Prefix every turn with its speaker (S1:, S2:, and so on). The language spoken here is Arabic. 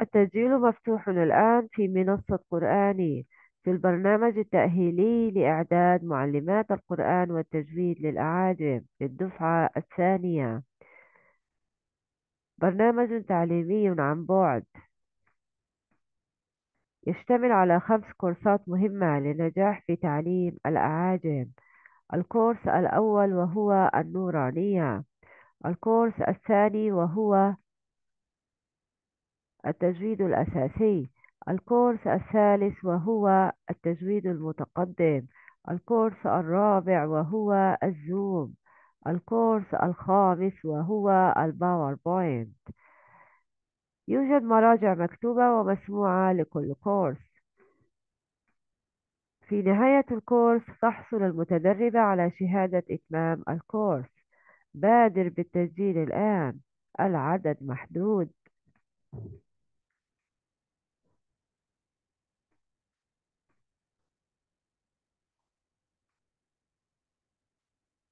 S1: التسجيل مفتوح الآن في منصة قرآني في البرنامج التأهيلي لإعداد معلمات القرآن والتجويد للأعاجم للدفعة الثانية. برنامج تعليمي عن بعد. يشتمل على خمس كورسات مهمة للنجاح في تعليم الأعاجم. الكورس الأول وهو النورانية. الكورس الثاني وهو التجويد الأساسي. الكورس الثالث وهو التجويد المتقدم. الكورس الرابع وهو الزوم. الكورس الخامس وهو ال PowerPoint. يوجد مراجع مكتوبة ومسموعة لكل كورس. في نهاية الكورس تحصل المتدربة على شهادة إتمام الكورس. بادر بالتسجيل الآن. العدد محدود.